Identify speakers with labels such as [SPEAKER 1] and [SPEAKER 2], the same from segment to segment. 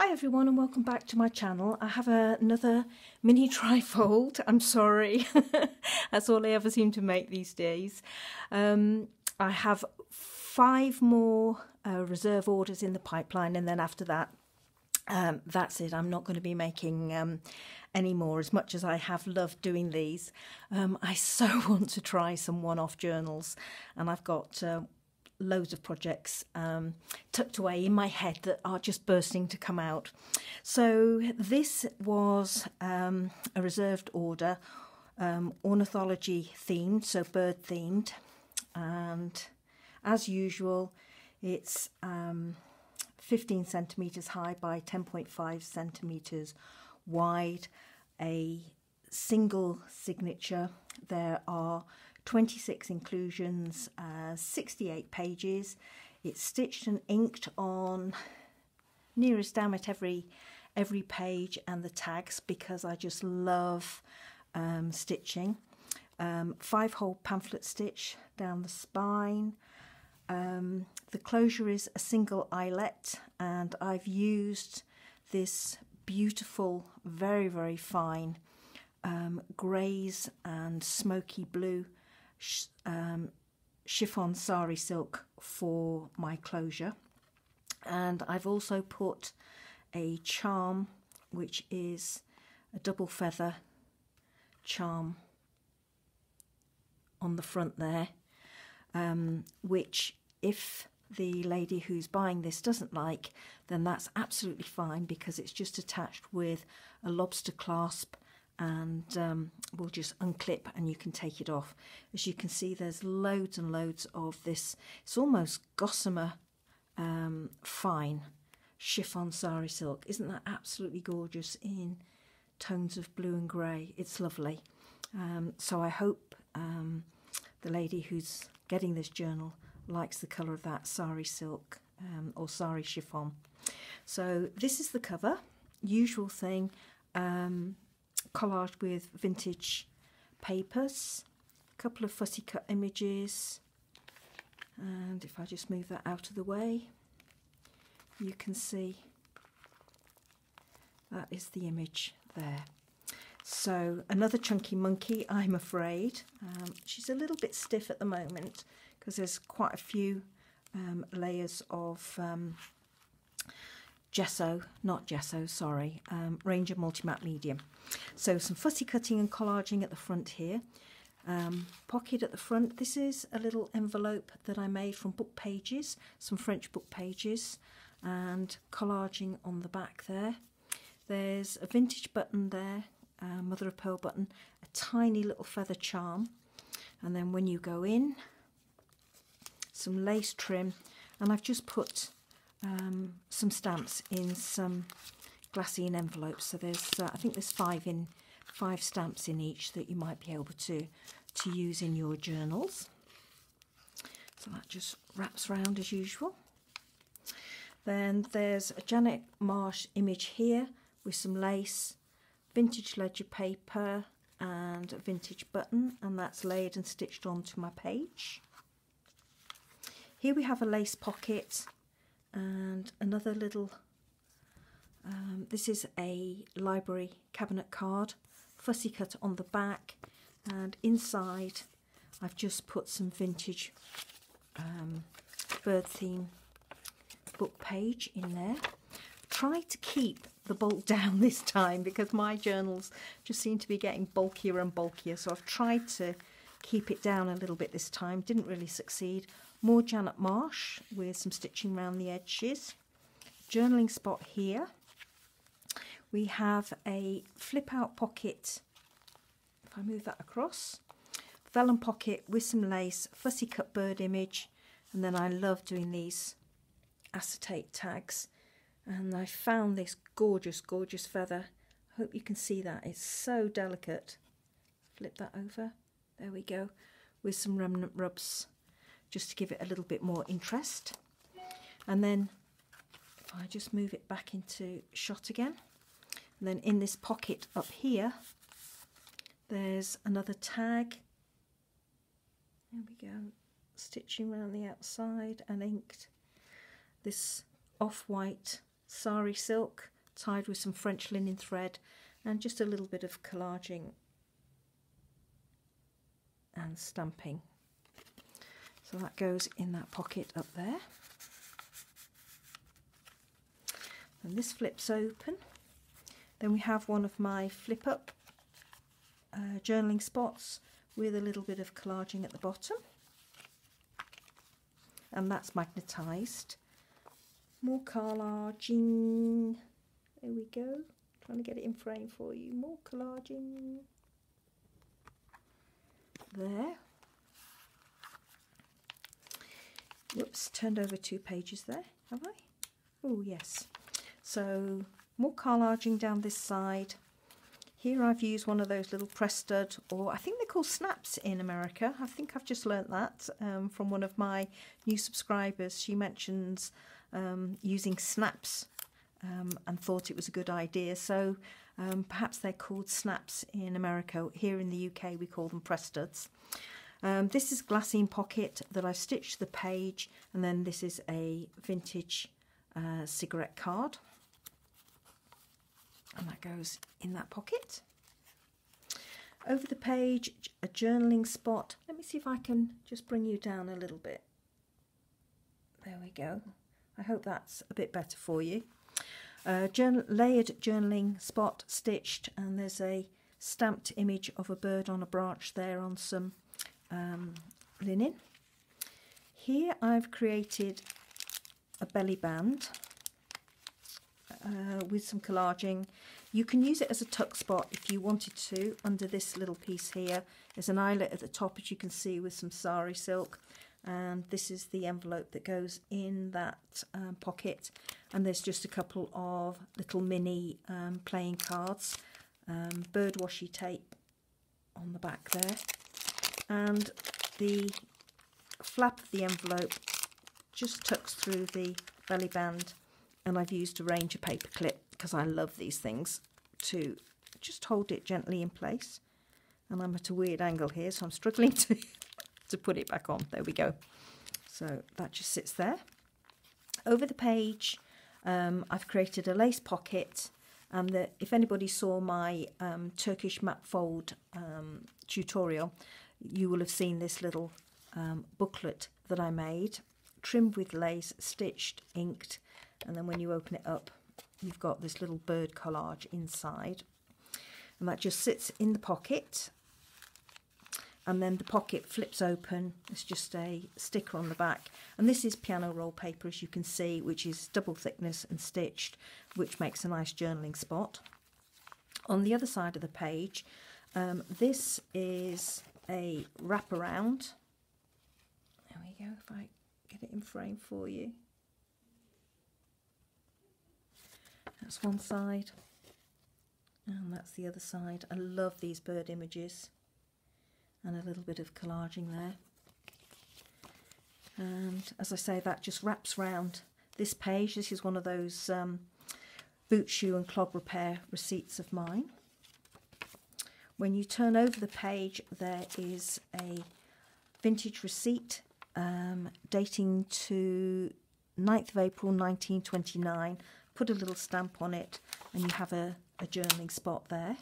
[SPEAKER 1] Hi everyone and welcome back to my channel. I have a, another mini trifold. I'm sorry. That's all I ever seem to make these days. Um, I have five more uh, reserve orders in the pipeline and then after that um, that's it. I'm not going to be making um, any more as much as I have loved doing these. Um, I so want to try some one-off journals and I've got uh, loads of projects um, tucked away in my head that are just bursting to come out. So this was um, a reserved order, um, ornithology themed, so bird themed, and as usual, it's um, 15 centimeters high by 10.5 centimeters wide, a single signature. There are 26 inclusions, uh, 68 pages. It's stitched and inked on nearest damn it every every page and the tags because I just love um, stitching. Um, five hole pamphlet stitch down the spine. Um, the closure is a single eyelet and I've used this beautiful, very, very fine um, greys and smoky blue sh um, chiffon sari silk for my closure. And I've also put a charm which is a double feather charm on the front there um, which if the lady who's buying this doesn't like then that's absolutely fine because it's just attached with a lobster clasp and um, we'll just unclip and you can take it off. As you can see there's loads and loads of this, it's almost gossamer um, fine chiffon sari silk. Isn't that absolutely gorgeous in tones of blue and grey? It's lovely. Um, so I hope um, the lady who's getting this journal likes the colour of that sari silk um, or sari chiffon. So this is the cover, usual thing. Um, collaged with vintage papers, a couple of fussy cut images, and if I just move that out of the way, you can see that is the image there. So another chunky monkey, I'm afraid. Um, she's a little bit stiff at the moment because there's quite a few um, layers of um, gesso, not gesso, sorry, um, Ranger Multimatte Medium. So some fussy cutting and collaging at the front here. Um, pocket at the front. This is a little envelope that I made from book pages, some French book pages, and collaging on the back there. There's a vintage button there, mother of pearl button, a tiny little feather charm, and then when you go in, some lace trim, and I've just put um, some stamps in some glassine envelopes. So there's, uh, I think there's five in five stamps in each that you might be able to to use in your journals. So that just wraps around as usual. Then there's a Janet Marsh image here with some lace, vintage ledger paper and a vintage button and that's laid and stitched onto my page. Here we have a lace pocket and another little um, this is a library cabinet card fussy cut on the back. And inside I've just put some vintage um, bird theme book page in there. Try to keep the bulk down this time because my journals just seem to be getting bulkier and bulkier. So I've tried to keep it down a little bit this time. Didn't really succeed more Janet Marsh with some stitching around the edges. Journaling spot here. We have a flip out pocket, if I move that across, vellum pocket with some lace, fussy cut bird image, and then I love doing these acetate tags. And I found this gorgeous, gorgeous feather. I hope you can see that. It's so delicate. Flip that over. There we go. With some remnant rubs just to give it a little bit more interest. And then if I just move it back into shot again, and then in this pocket up here, there's another tag. There we go, stitching around the outside and inked. This off-white sari silk tied with some French linen thread and just a little bit of collaging and stamping. So that goes in that pocket up there. And this flips open. Then we have one of my flip up uh, journaling spots with a little bit of collaging at the bottom. And that's magnetised. More collaging. There we go. Trying to get it in frame for you. More collaging. There. Whoops, turned over two pages there, have I? Oh, yes. So, more collaging down this side. Here I've used one of those little press or I think they're called snaps in America. I think I've just learnt that um, from one of my new subscribers. She mentions um, using snaps um, and thought it was a good idea. So um, perhaps they're called snaps in America. Here in the UK we call them press studs. Um, this is glassine pocket that I've stitched the page and then this is a vintage uh, cigarette card and that goes in that pocket. Over the page, a journaling spot. Let me see if I can just bring you down a little bit. There we go. I hope that's a bit better for you. Uh, journal, layered journaling spot stitched and there's a stamped image of a bird on a branch there on some um, linen. Here I've created a belly band uh, with some collaging. You can use it as a tuck spot if you wanted to under this little piece here. There's an eyelet at the top as you can see with some sari silk and this is the envelope that goes in that um, pocket and there's just a couple of little mini um, playing cards um, bird washi tape on the back there and the flap of the envelope just tucks through the belly band and I've used a range of paper clip because I love these things to just hold it gently in place. And I'm at a weird angle here so I'm struggling to to put it back on. There we go. So that just sits there. Over the page um, I've created a lace pocket and if anybody saw my um, Turkish map fold um, tutorial you will have seen this little um, booklet that I made, trimmed with lace, stitched, inked, and then when you open it up, you've got this little bird collage inside. And that just sits in the pocket. And then the pocket flips open. It's just a sticker on the back. And this is piano roll paper, as you can see, which is double thickness and stitched, which makes a nice journaling spot. On the other side of the page, um, this is a wraparound. There we go, if I get it in frame for you. That's one side, and that's the other side. I love these bird images, and a little bit of collaging there. And as I say, that just wraps round this page. This is one of those um, boot shoe and clog repair receipts of mine. When you turn over the page, there is a vintage receipt um, dating to 9th of April 1929. Put a little stamp on it and you have a, a journaling spot there.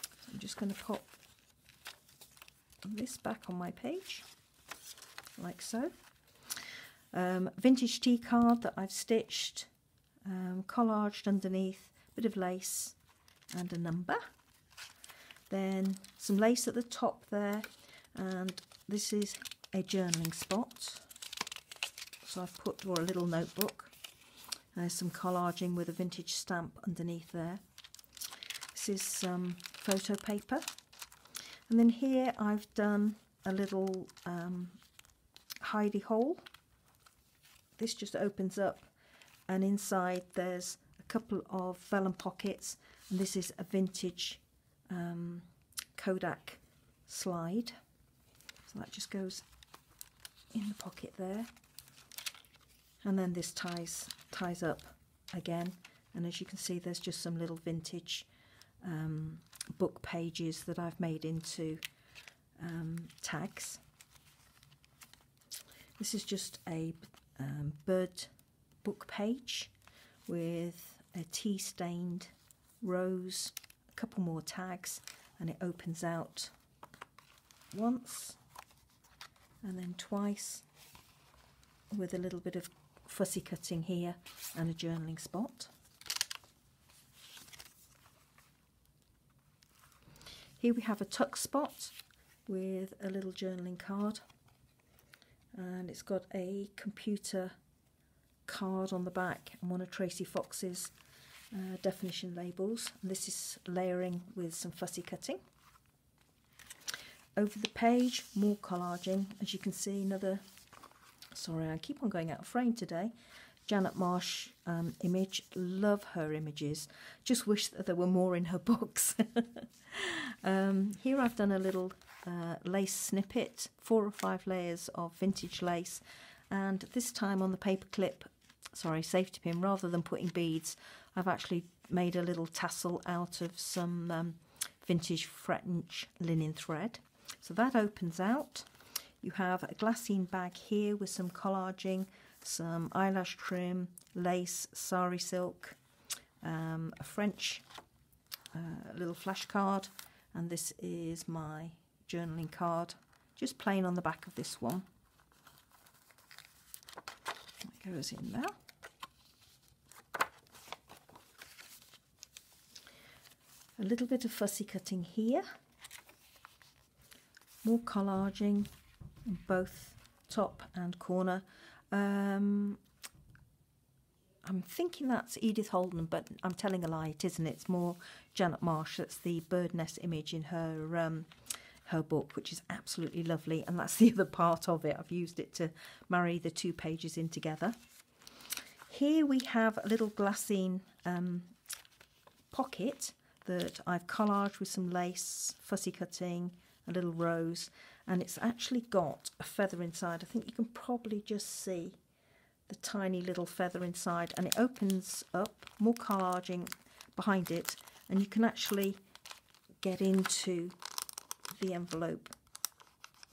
[SPEAKER 1] So I'm just going to pop this back on my page, like so. Um, vintage tea card that I've stitched, um, collaged underneath, bit of lace and a number then some lace at the top there. And this is a journaling spot. So I've put or a little notebook. There's some collaging with a vintage stamp underneath there. This is some photo paper. And then here I've done a little um, hidey hole. This just opens up and inside there's a couple of vellum pockets and this is a vintage um, Kodak slide. So that just goes in the pocket there. And then this ties ties up again. And as you can see, there's just some little vintage um, book pages that I've made into um, tags. This is just a um, bird book page with a tea stained rose, couple more tags, and it opens out once and then twice with a little bit of fussy cutting here and a journaling spot. Here we have a tuck spot with a little journaling card and it's got a computer card on the back and one of Tracy Fox's uh, definition labels. This is layering with some fussy cutting. Over the page, more collaging. As you can see, another, sorry, I keep on going out of frame today. Janet Marsh um, image. Love her images. Just wish that there were more in her books. um, here I've done a little uh, lace snippet, four or five layers of vintage lace, and this time on the paper clip, sorry, safety pin, rather than putting beads, I've actually made a little tassel out of some um, vintage French linen thread. So that opens out. You have a glassine bag here with some collaging, some eyelash trim, lace, sari silk, um, a French uh, little flashcard, and this is my journaling card, just plain on the back of this one. That goes in there. A little bit of fussy cutting here. More collaging in both top and corner. Um, I'm thinking that's Edith Holden, but I'm telling a lie. It isn't. It's more Janet Marsh. That's the bird nest image in her um, her book, which is absolutely lovely. And that's the other part of it. I've used it to marry the two pages in together. Here we have a little glassine um, pocket that I've collaged with some lace, fussy cutting, a little rose, and it's actually got a feather inside. I think you can probably just see the tiny little feather inside, and it opens up, more collaging behind it, and you can actually get into the envelope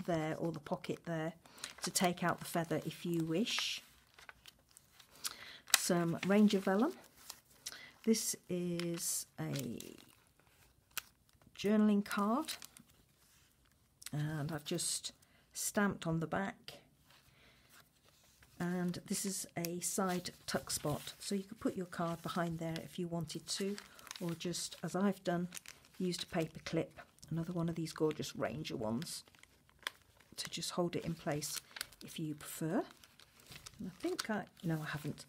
[SPEAKER 1] there or the pocket there to take out the feather if you wish. Some Ranger Vellum this is a journaling card and I've just stamped on the back. And this is a side tuck spot so you could put your card behind there if you wanted to or just as I've done used a paper clip another one of these gorgeous ranger ones to just hold it in place if you prefer. And I think I no I haven't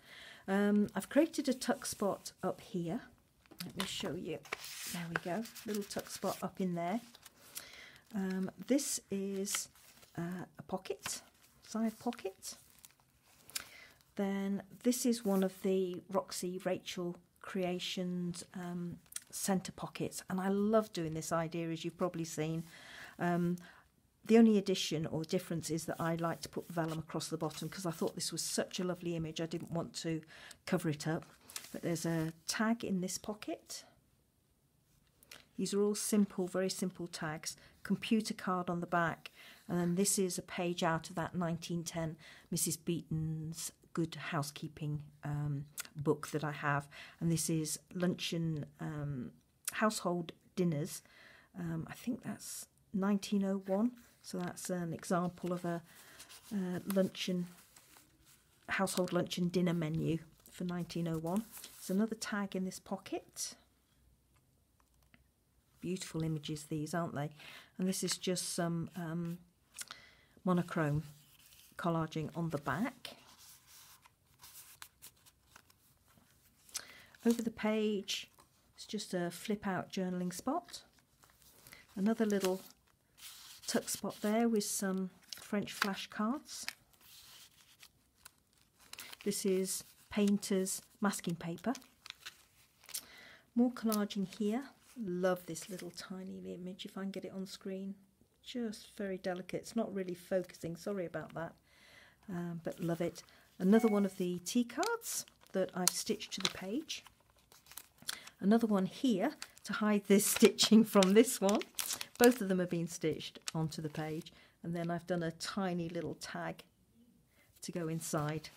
[SPEAKER 1] um, I've created a tuck spot up here. Let me show you. There we go. Little tuck spot up in there. Um, this is uh, a pocket, side pocket. Then this is one of the Roxy Rachel Creations um, centre pockets. And I love doing this idea, as you've probably seen. Um, the only addition or difference is that I like to put vellum across the bottom because I thought this was such a lovely image. I didn't want to cover it up. But there's a tag in this pocket. These are all simple, very simple tags. Computer card on the back. And then this is a page out of that 1910 Mrs. Beeton's Good Housekeeping um, book that I have. And this is luncheon um, household dinners. Um, I think that's 1901. So that's an example of a uh, luncheon, household luncheon dinner menu for 1901. There's another tag in this pocket. Beautiful images these, aren't they? And this is just some um, monochrome collaging on the back. Over the page, it's just a flip out journaling spot. Another little tuck spot there with some French flashcards. This is Painter's masking paper. More collaging here. Love this little tiny image if I can get it on screen. Just very delicate. It's not really focusing. Sorry about that. Um, but love it. Another one of the tea cards that I've stitched to the page. Another one here to hide this stitching from this one. Both of them have been stitched onto the page and then I've done a tiny little tag to go inside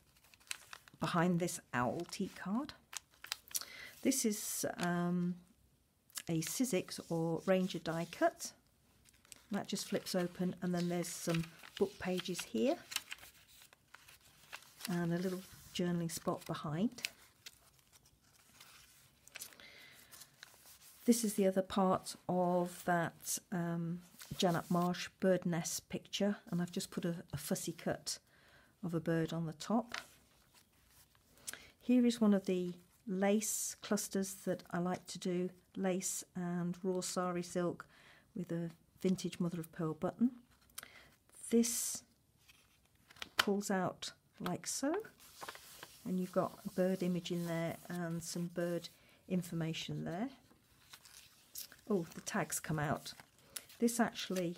[SPEAKER 1] behind this owl tea card. This is um, a Sizzix or Ranger die cut. That just flips open and then there's some book pages here and a little journaling spot behind. This is the other part of that um, Janet Marsh bird nest picture and I've just put a, a fussy cut of a bird on the top. Here is one of the lace clusters that I like to do, lace and raw sari silk with a vintage mother of pearl button. This pulls out like so and you've got a bird image in there and some bird information there. Oh, the tags come out. This actually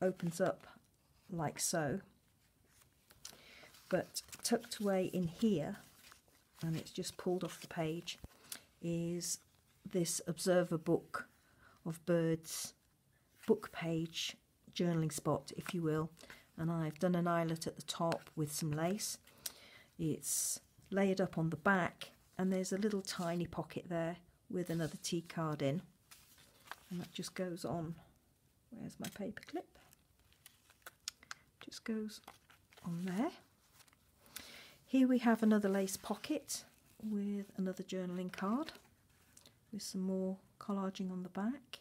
[SPEAKER 1] opens up like so, but tucked away in here, and it's just pulled off the page, is this observer book of birds, book page, journaling spot, if you will. And I've done an eyelet at the top with some lace. It's layered up on the back, and there's a little tiny pocket there with another tea card in and that just goes on. Where's my paper clip? Just goes on there. Here we have another lace pocket with another journaling card with some more collaging on the back.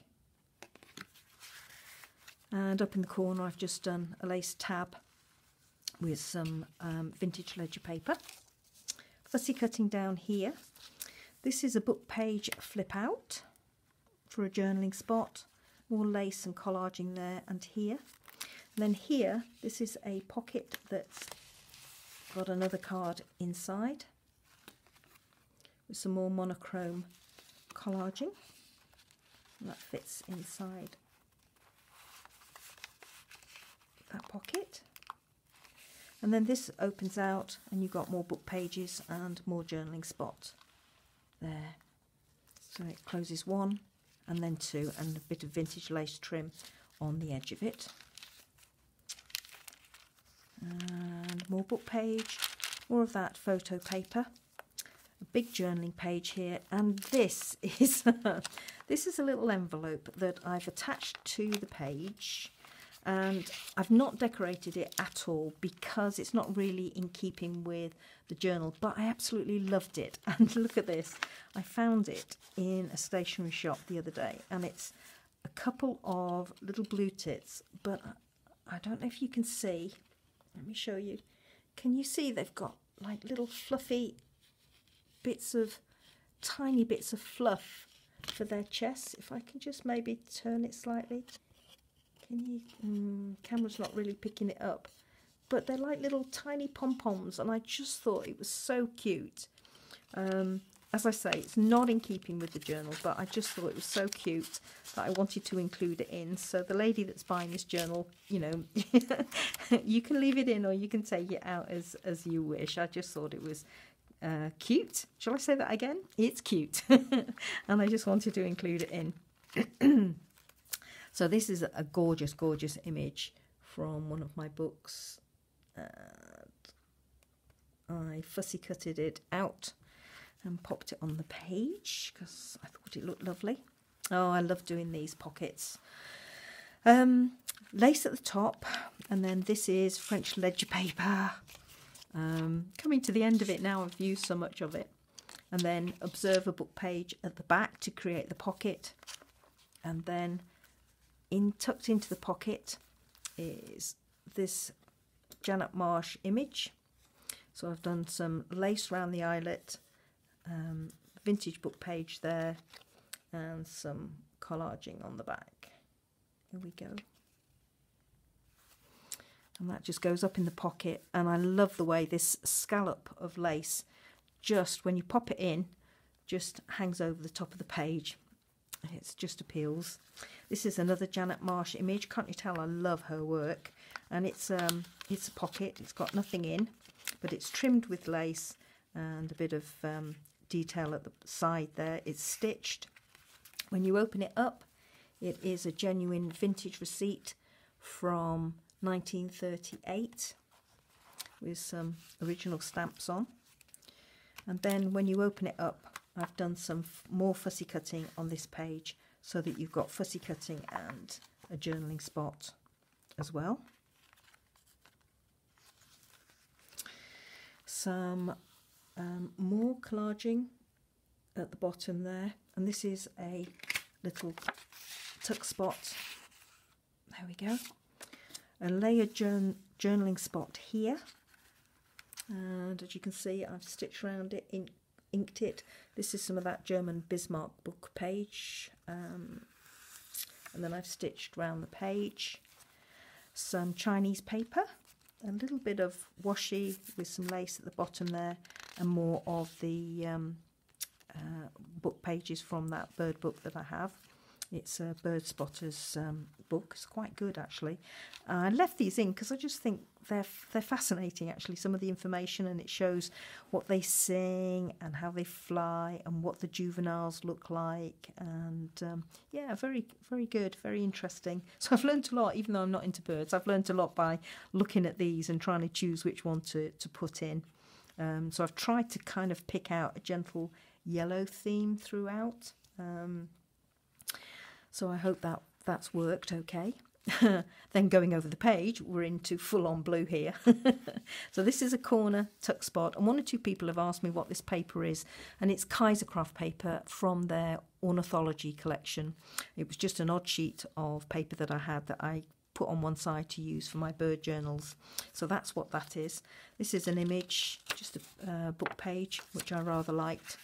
[SPEAKER 1] And up in the corner I've just done a lace tab with some um, vintage ledger paper. Fussy cutting down here. This is a book page flip out for a journaling spot. More lace and collaging there and here. And then here, this is a pocket that's got another card inside with some more monochrome collaging. And that fits inside that pocket. And then this opens out and you've got more book pages and more journaling spot there. So it closes one and then two and a bit of vintage lace trim on the edge of it. And more book page, more of that photo paper. A big journaling page here and this is this is a little envelope that I've attached to the page and I've not decorated it at all because it's not really in keeping with the journal but I absolutely loved it. And look at this. I found it in a stationery shop the other day and it's a couple of little blue tits but I don't know if you can see. Let me show you. Can you see they've got like little fluffy bits of tiny bits of fluff for their chests? If I can just maybe turn it slightly can you? Mm, camera's not really picking it up. But they're like little tiny pom-poms and I just thought it was so cute. Um, as I say, it's not in keeping with the journal, but I just thought it was so cute that I wanted to include it in. So the lady that's buying this journal, you know, you can leave it in or you can take it out as, as you wish. I just thought it was uh, cute. Shall I say that again? It's cute. and I just wanted to include it in. So this is a gorgeous, gorgeous image from one of my books. I fussy cutted it out and popped it on the page because I thought it looked lovely. Oh, I love doing these pockets. Um, lace at the top, and then this is French ledger paper. Um, coming to the end of it now, I've used so much of it. And then observer book page at the back to create the pocket. And then in tucked into the pocket is this Janet Marsh image. So I've done some lace around the eyelet, um, vintage book page there, and some collaging on the back. Here we go. And that just goes up in the pocket. And I love the way this scallop of lace, just when you pop it in, just hangs over the top of the page. It just appeals. This is another Janet Marsh image. Can't you tell I love her work? And it's um, it's a pocket. It's got nothing in, but it's trimmed with lace and a bit of um, detail at the side there. It's stitched. When you open it up, it is a genuine vintage receipt from 1938 with some original stamps on. And then when you open it up, I've done some more fussy cutting on this page so that you've got fussy cutting and a journaling spot as well. Some um, more collaging at the bottom there and this is a little tuck spot. There we go. A layered journ journaling spot here. And as you can see I've stitched around it in inked it this is some of that German Bismarck book page um, and then I've stitched around the page some Chinese paper a little bit of washi with some lace at the bottom there and more of the um, uh, book pages from that bird book that I have. It's a bird spotter's um, book. It's quite good actually. Uh, I left these in because I just think they're they're fascinating actually. Some of the information and it shows what they sing and how they fly and what the juveniles look like and um, yeah, very very good, very interesting. So I've learned a lot, even though I'm not into birds. I've learned a lot by looking at these and trying to choose which one to to put in. Um, so I've tried to kind of pick out a gentle yellow theme throughout. Um, so I hope that that's worked okay. then going over the page, we're into full on blue here. so this is a corner tuck spot, and one or two people have asked me what this paper is, and it's Kaisercraft paper from their ornithology collection. It was just an odd sheet of paper that I had that I put on one side to use for my bird journals. So that's what that is. This is an image, just a uh, book page, which I rather liked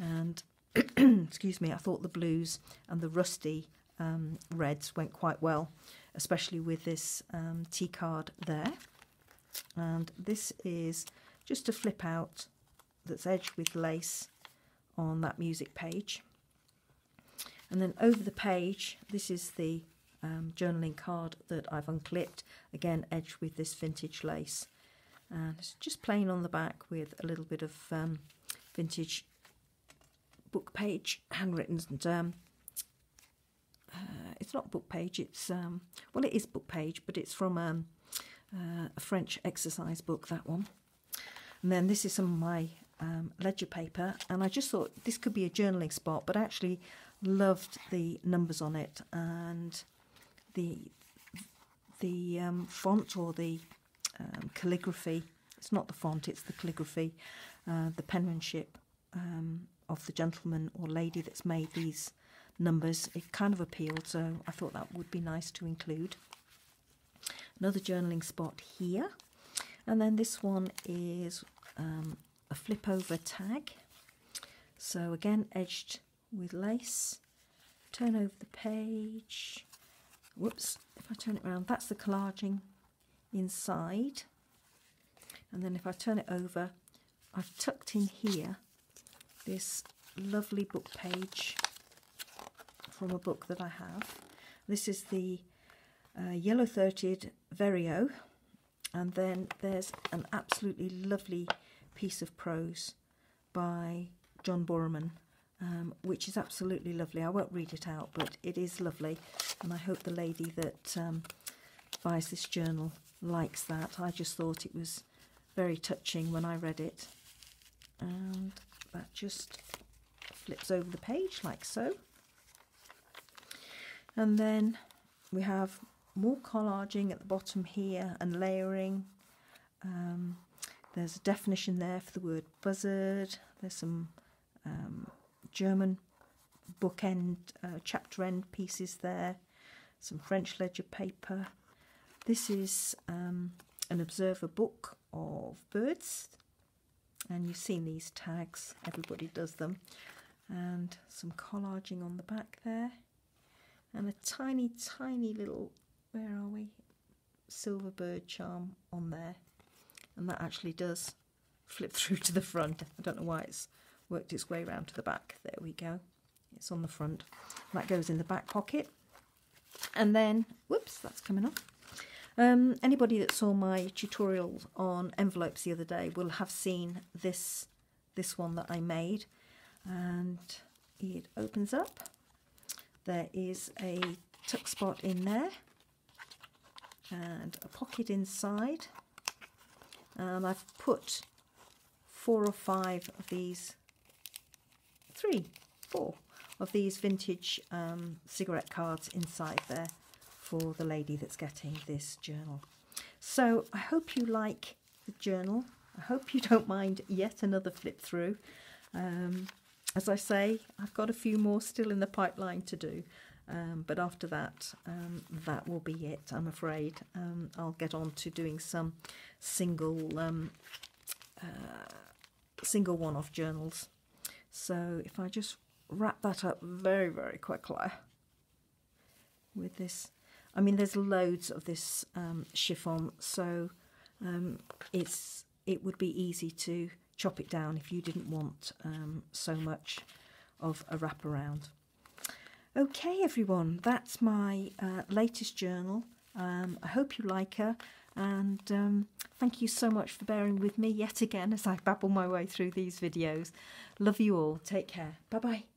[SPEAKER 1] and excuse me, I thought the blues and the rusty um, reds went quite well, especially with this um, tea card there. And this is just a flip out that's edged with lace on that music page. And then over the page, this is the um, journaling card that I've unclipped, again edged with this vintage lace. And it's just plain on the back with a little bit of um, vintage book page, handwritten, and um, uh, it's not book page. It's um, well, it is book page, but it's from um, uh, a French exercise book. That one, and then this is some of my um, ledger paper, and I just thought this could be a journaling spot, but I actually loved the numbers on it and the the um, font or the um, calligraphy. It's not the font; it's the calligraphy, uh, the penmanship um, of the gentleman or lady that's made these numbers. It kind of appealed, so I thought that would be nice to include. Another journaling spot here. And then this one is um, a flip over tag. So again, edged with lace. Turn over the page. Whoops, if I turn it around, that's the collaging inside. And then if I turn it over, I've tucked in here this lovely book page from a book that I have. This is the uh, Yellow Throated Vireo, and then there's an absolutely lovely piece of prose by John Boorman, um, which is absolutely lovely. I won't read it out, but it is lovely, and I hope the lady that um, buys this journal likes that. I just thought it was very touching when I read it. And that just flips over the page like so. And then we have more collaging at the bottom here and layering. Um, there's a definition there for the word buzzard. There's some um, German bookend, uh, chapter end pieces there. Some French ledger paper. This is um, an observer book of birds and you've seen these tags everybody does them. And some collaging on the back there. And a tiny tiny little where are we? Silver bird charm on there. And that actually does flip through to the front. I don't know why it's worked its way around to the back. There we go. It's on the front. That goes in the back pocket. And then whoops that's coming off um, anybody that saw my tutorial on envelopes the other day will have seen this this one that I made. And it opens up. There is a tuck spot in there and a pocket inside. And I've put four or five of these three, four of these vintage um, cigarette cards inside there for the lady that's getting this journal. So I hope you like the journal. I hope you don't mind yet another flip through. Um, as I say, I've got a few more still in the pipeline to do. Um, but after that, um, that will be it, I'm afraid. Um, I'll get on to doing some single um, uh, single one-off journals. So if I just wrap that up very, very quickly with this. I mean, there's loads of this um, chiffon, so um, it's it would be easy to chop it down if you didn't want um, so much of a wraparound. Okay, everyone, that's my uh, latest journal. Um, I hope you like her, and um, thank you so much for bearing with me yet again as I babble my way through these videos. Love you all. Take care. Bye bye.